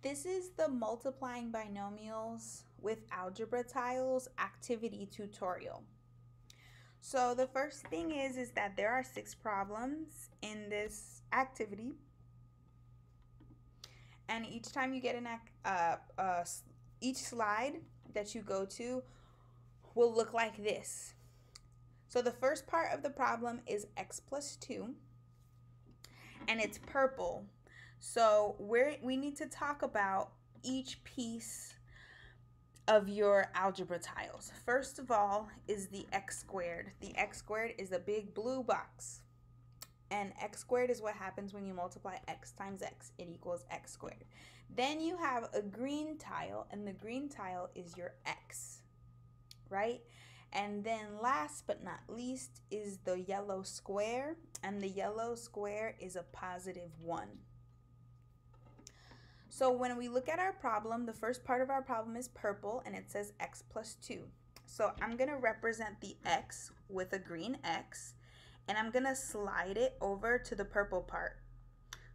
This is the multiplying binomials with algebra tiles activity tutorial. So the first thing is, is that there are six problems in this activity. And each time you get an, uh, uh, each slide that you go to will look like this. So the first part of the problem is x plus 2 and it's purple. So we we need to talk about each piece of your algebra tiles. First of all is the x squared. The x squared is a big blue box. And x squared is what happens when you multiply x times x. It equals x squared. Then you have a green tile, and the green tile is your x, right? And then last but not least is the yellow square, and the yellow square is a positive 1. So when we look at our problem, the first part of our problem is purple, and it says x plus 2. So I'm going to represent the x with a green x, and I'm going to slide it over to the purple part.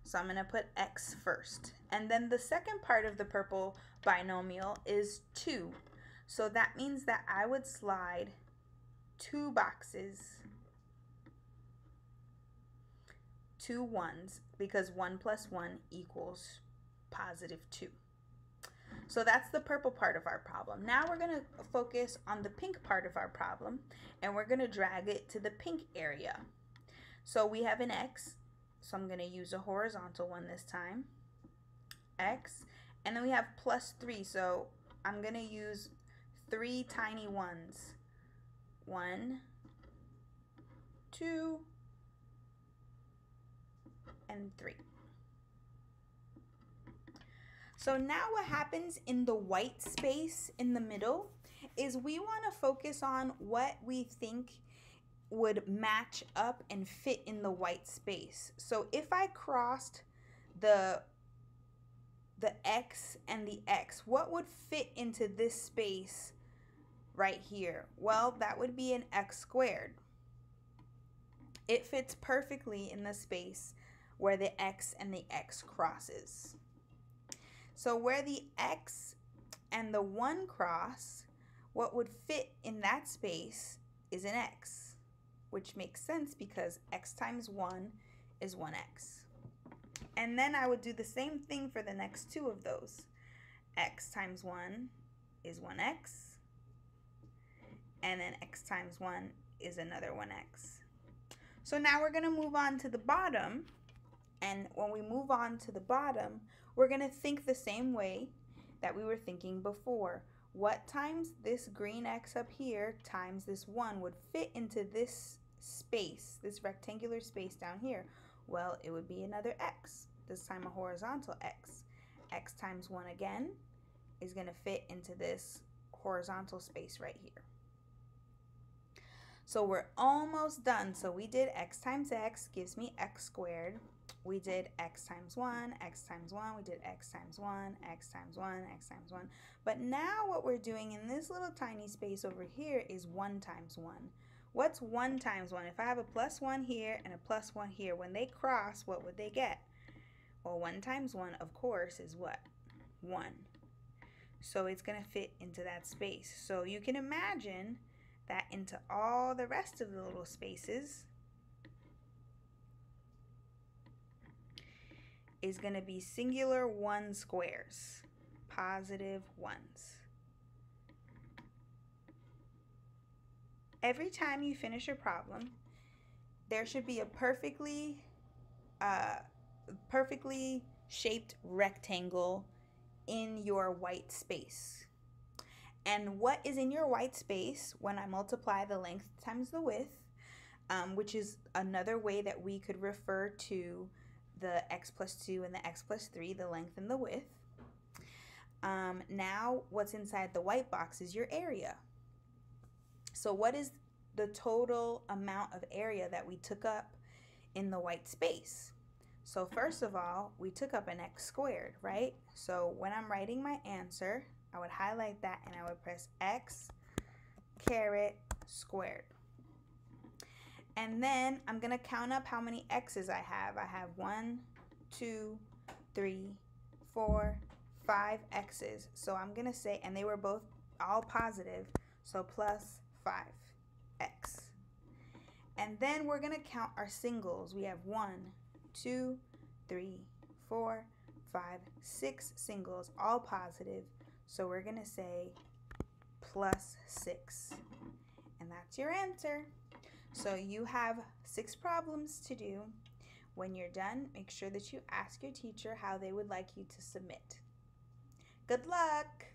So I'm going to put x first. And then the second part of the purple binomial is 2. So that means that I would slide two boxes, two ones, because 1 plus 1 equals positive 2. So that's the purple part of our problem. Now we're going to focus on the pink part of our problem, and we're going to drag it to the pink area. So we have an x, so I'm going to use a horizontal one this time, x, and then we have plus 3, so I'm going to use three tiny ones. One, two, and three. So now what happens in the white space in the middle is we want to focus on what we think would match up and fit in the white space. So if I crossed the the x and the x, what would fit into this space right here? Well, that would be an x squared. It fits perfectly in the space where the x and the x crosses. So where the x and the 1 cross, what would fit in that space is an x, which makes sense because x times 1 is 1x. And then I would do the same thing for the next two of those. x times 1 is 1x and then x times 1 is another 1x. So now we're going to move on to the bottom. And when we move on to the bottom, we're going to think the same way that we were thinking before. What times this green x up here times this 1 would fit into this space, this rectangular space down here? Well, it would be another x, this time a horizontal x. x times 1 again is going to fit into this horizontal space right here. So we're almost done. So we did x times x gives me x squared. We did x times 1, x times 1, we did x times 1, x times 1, x times 1. But now what we're doing in this little tiny space over here is 1 times 1. What's 1 times 1? If I have a plus 1 here and a plus 1 here, when they cross, what would they get? Well, 1 times 1, of course, is what? 1. So it's going to fit into that space. So you can imagine that into all the rest of the little spaces is going to be singular one squares, positive ones. Every time you finish a problem, there should be a perfectly, uh, perfectly shaped rectangle in your white space. And what is in your white space when I multiply the length times the width, um, which is another way that we could refer to the x plus 2 and the x plus 3, the length and the width. Um, now, what's inside the white box is your area. So, what is the total amount of area that we took up in the white space? So, first of all, we took up an x squared, right? So, when I'm writing my answer, I would highlight that and I would press X caret squared. And then I'm going to count up how many X's I have. I have one, two, three, four, five x's. So I'm going to say, and they were both all positive, so plus 5x. And then we're going to count our singles. We have one, two, three, four, five, six singles, all positive. So we're going to say plus 6. And that's your answer. So you have six problems to do. When you're done, make sure that you ask your teacher how they would like you to submit. Good luck!